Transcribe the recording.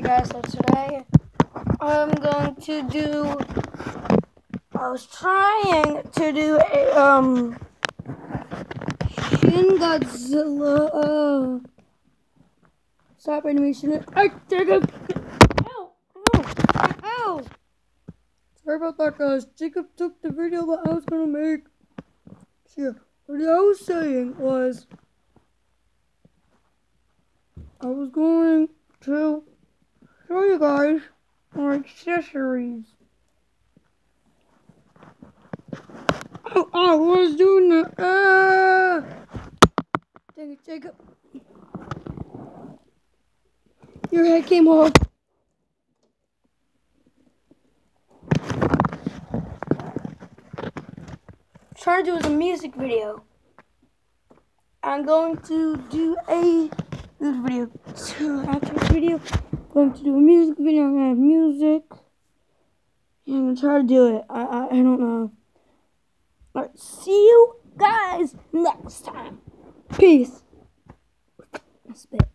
Okay, guys, so today I'm going to do. I was trying to do a um Shin Godzilla uh stop animation. I take a ow ow ow. Sorry about that, guys. Jacob took the video that I was gonna make. Yeah, what I was saying was I was going to show you guys our accessories. Oh, oh, I was doing that. Ah! Dang it, Jacob. Your head came off. Trying to do is a music video. I'm going to do a music video. So after this video, going to do a music video. I'm gonna have music. Yeah, I'm gonna try to do it. I I, I don't know. Alright, see you guys next time. Peace. I spit.